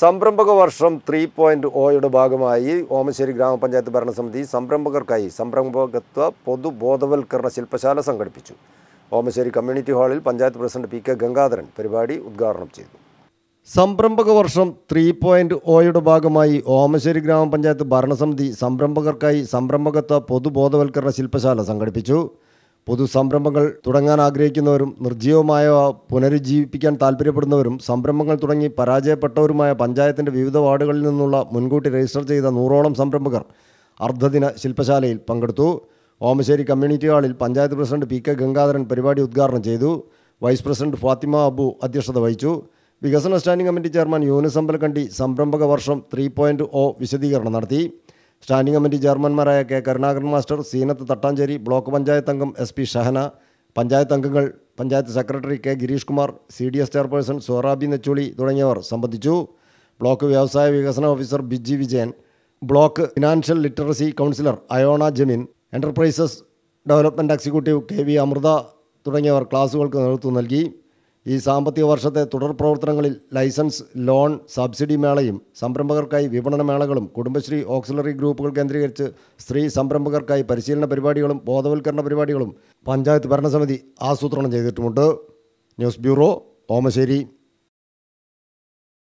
സംരംഭക വർഷം three point ഒയുടെ ഭാഗമായി ഓമശ്ശേരി ഗ്രാമപഞ്ചായത്ത് ഭരണസമിതി സംരംഭകർക്കായി സംരംഭകത്വ പൊതുബോധവൽക്കരണ ശില്പശാല സംഘടിപ്പിച്ചു. ഓമശ്ശേരി കമ്മ്യൂണിറ്റി ഹാളിൽ panchayat president P K Gangadharan പരിപാടി ഉദ്ഘാടനം ചെയ്തു. സംരംഭക വർഷം ത്രീ പോയിന്റ് ഒയുടെ ഭാഗമായി ഓമശ്ശേരി ഗ്രാമപഞ്ചായത്ത് ഭരണസമിതി സംരംഭകർക്കായി സംരംഭകത്വ പൊതുബോധവൽക്കരണ ശില്പശാല സംഘടിപ്പിച്ചു. പൊതു സംരംഭങ്ങൾ തുടങ്ങാൻ ആഗ്രഹിക്കുന്നവരും നിർജീവമായ പുനരുജ്ജീവിപ്പിക്കാൻ താൽപ്പര്യപ്പെടുന്നവരും സംരംഭങ്ങൾ തുടങ്ങി പരാജയപ്പെട്ടവരുമായ പഞ്ചായത്തിന്റെ വിവിധ വാർഡുകളിൽ നിന്നുള്ള മുൻകൂട്ടി രജിസ്റ്റർ ചെയ്ത നൂറോളം സംരംഭകർ അർദ്ധദിന ശില്പശാലയിൽ പങ്കെടുത്തു. ഓമശ്ശേരി കമ്മ്യൂണിറ്റി ഹാളിൽ panchayat president P K Gangadharan പരിപാടി ഉദ്ഘാടനം ചെയ്തു. വൈസ് പ്രസിഡന്റ് ഫാത്തിമ അബു അധ്യക്ഷത വഹിച്ചു. വികസന standing committee chairman Younis Kandi സംരംഭക വർഷം ത്രീ പോയിന്റ് ഒ വിശദീകരണം നടത്തി. Standing committee ചെയർമാൻമാരായ K Karunakaran master Seenath Thattancheri block panchayat അംഗം എസ് പി ഷഹന പഞ്ചായത്ത് അംഗങ്ങൾ panchayat secretary K Girish Kumar C D S chairperson Sorabi Nechooli തുടങ്ങിയവർ സംബന്ധിച്ചു. ബ്ലോക്ക് വ്യവസായ വികസന officer Biji Vijayan block financial literacy councillor Ayona Jameen enterprises development executive K V Amrutha തുടങ്ങിയവർ ക്ലാസുകൾക്ക് നേതൃത്വം നൽകി. ഈ സാമ്പത്തിക വർഷത്തെ തുടർ പ്രവർത്തനങ്ങളിൽ ലൈസൻസ് ലോൺ സബ്സിഡി മേളയും സംരംഭകർക്കായി വിപണന മേളകളും കുടുംബശ്രീ ഓക്സിലറി ഗ്രൂപ്പുകൾ കേന്ദ്രീകരിച്ച് സ്ത്രീ സംരംഭകർക്കായി പരിശീലന പരിപാടികളും ബോധവൽക്കരണ പരിപാടികളും പഞ്ചായത്ത് ഭരണസമിതി ആസൂത്രണം ചെയ്തിട്ടുമുണ്ട്. News bureau Omassery